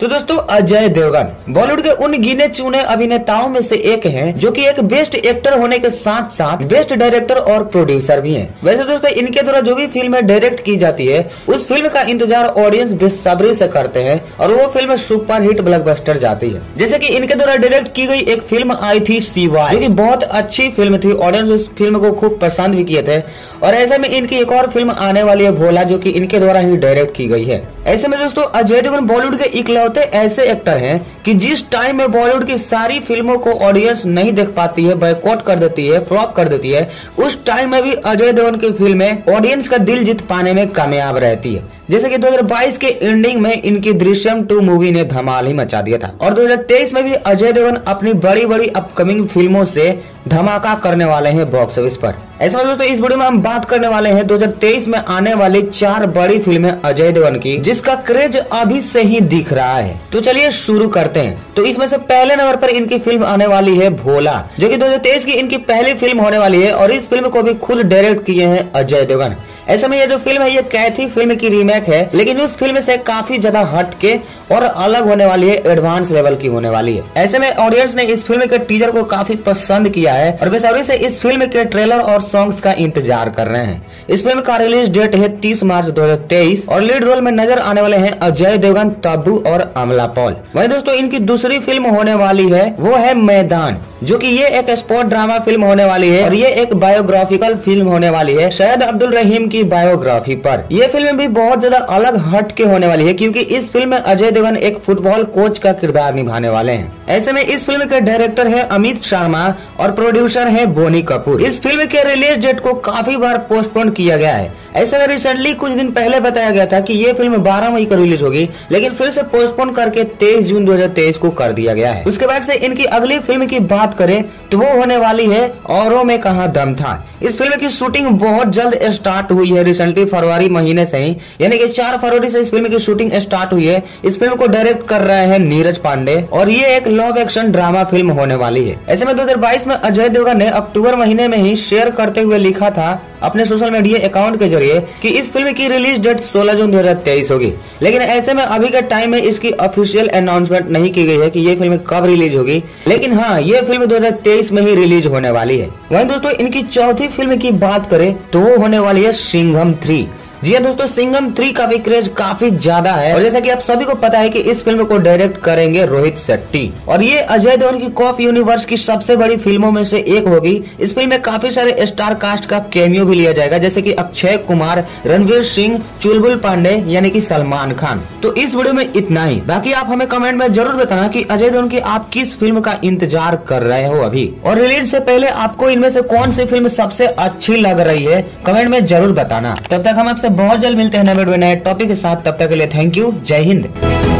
तो दोस्तों, अजय देवगन, बॉलीवुड के उन गिने चुने अभिनेताओं में से एक हैं, जो कि एक बेस्ट एक्टर होने के साथ साथ बेस्ट डायरेक्टर और प्रोड्यूसर भी हैं। वैसे दोस्तों, इनके द्वारा जो भी फ़िल्म डायरेक्ट की जाती है, उस फ़िल्म का इंतज़ार ऑडियंस बेसब्री से करते हैं और वो फ़िल्म सुपर हिट ब्लॉकबस्टर जाती है। जैसे की इनके द्वारा डायरेक्ट की गई एक फ़िल्म आई थी सिवा जो की बहुत अच्छी फ़िल्म थी। ऑडियंस उस फ़िल्म को खूब पसंद भी किए थे। और ऐसे में इनकी एक और फ़िल्म आने वाली है, भोला, जो की इनके द्वारा ही डायरेक्ट की गई है। ऐसे में दोस्तों, अजय देवगन बॉलीवुड के इकलौते ऐसे एक्टर हैं कि जिस टाइम में बॉलीवुड की सारी फ़िल्मों को ऑडियंस नहीं देख पाती है बैकआउट कर देती है फ्लॉप कर देती है, उस टाइम में भी अजय देवगन की फ़िल्में ऑडियंस का दिल जीत पाने में कामयाब रहती है। जैसे कि 2022 के एंडिंग में इनकी दृश्यम टू मूवी ने धमाल ही मचा दिया था। और 2023 में भी अजय देवगन अपनी बड़ी बड़ी अपकमिंग फ़िल्मों से धमाका करने वाले हैं बॉक्स ऑफ़िस पर। ऐसा दोस्तों इस वीडियो में हम बात करने वाले हैं 2023 में आने वाली चार बड़ी फ़िल्में अजय देवगन की, जिसका क्रेज अभी से ही दिख रहा है। तो चलिए शुरू करते हैं। तो इसमें से पहले नंबर पर इनकी फ़िल्म आने वाली है भोला, जो कि 2023 की इनकी पहली फ़िल्म होने वाली है और इस फ़िल्म को भी खुद डायरेक्ट किए हैं अजय देवगन। ऐसे में ये जो फ़िल्म है, ये कैथी फ़िल्म की रीमेक है, लेकिन उस फ़िल्म से काफ़ी ज़्यादा हटके और अलग होने वाली है एडवांस लेवल की होने वाली है। ऐसे में ऑडियंस ने इस फ़िल्म के टीजर को काफ़ी पसंद किया है और बेसब्री से इस फ़िल्म के ट्रेलर और सॉन्ग्स का इंतज़ार कर रहे हैं। इस फ़िल्म का रिलीज़ डेट है तीस मार्च दो हज़ार तेईस और लीड रोल में नज़र आने वाले हैं अजय देवगन, तब्बू और अमला पॉल। वही दोस्तों, इनकी दूसरी फ़िल्म होने वाली है, वो है मैदान, जो कि ये एक स्पोर्ट ड्रामा फ़िल्म होने वाली है और ये एक बायोग्राफिकल फ़िल्म होने वाली है। शायद अब्दुल रहीम की बायोग्राफी पर। यह फ़िल्म भी बहुत ज़्यादा अलग हट के होने वाली है, क्योंकि इस फ़िल्म में अजय देवगन एक फुटबॉल कोच का किरदार निभाने वाले हैं। ऐसे में इस फ़िल्म के डायरेक्टर है अमित शर्मा और प्रोड्यूसर है बोनी कपूर। इस फ़िल्म के रिलीज़ डेट को काफ़ी बार पोस्टपोन किया गया है। ऐसे में रिसेंटली कुछ दिन पहले बताया गया था कि ये फ़िल्म 12 मई को रिलीज़ होगी, लेकिन फिर से पोस्टपोन करके 23 जून 2023 को कर दिया गया है। उसके बाद से इनकी अगली फ़िल्म की बात करें तो वो होने वाली है औरों में कहा दम था। इस फ़िल्म की शूटिंग बहुत जल्द स्टार्ट हुई है रिसेंटली फरवरी महीने से ही, यानी कि चार फरवरी से इस फ़िल्म की शूटिंग स्टार्ट हुई है। इस फ़िल्म को डायरेक्ट कर रहे हैं नीरज पांडे और ये एक लव एक्शन ड्रामा फ़िल्म होने वाली है। ऐसे में 2022 में अजय देवगन ने अक्टूबर महीने में ही शेयर करते हुए लिखा था अपने सोशल मीडिया अकाउंट के ज़रिए कि इस फ़िल्म की रिलीज़ डेट 16 जून 2023 होगी। लेकिन ऐसे में अभी के टाइम में इसकी ऑफिशियल अनाउंसमेंट नहीं की गई है कि ये फ़िल्म कब रिलीज़ होगी। लेकिन हाँ ये फ़िल्म 2023 में ही रिलीज़ होने वाली है। वहीं दोस्तों, इनकी चौथी फ़िल्म की बात करें तो वो होने वाली है सिंघम थ्री। जी हाँ दोस्तों सिंगम थ्री का भी क्रेज काफ़ी ज़्यादा है। और जैसा कि आप सभी को पता है कि इस फ़िल्म को डायरेक्ट करेंगे रोहित शेट्टी। और ये अजय देवगन की कॉफ यूनिवर्स की सबसे बड़ी फ़िल्मों में से एक होगी। इस फ़िल्म में काफ़ी सारे स्टार कास्ट का कैमियो भी लिया जाएगा, जैसे की अक्षय कुमार, रणवीर सिंह, चुलबुल पांडे, यानी की सलमान खान। तो इस वीडियो में इतना ही। बाकी आप हमें कमेंट में ज़रूर बताना की अजय देवगन की आप किस फ़िल्म का इंतज़ार कर रहे हो अभी। और रिलीज़ से पहले आपको इनमें से कौन सी फ़िल्म सबसे अच्छी लग रही है कमेंट में ज़रूर बताना। तब तक हम आपसे बहुत जल्द मिलते हैं नए वीडियो नए टॉपिक के साथ। तब तक के लिए थैंक यू जय हिंद।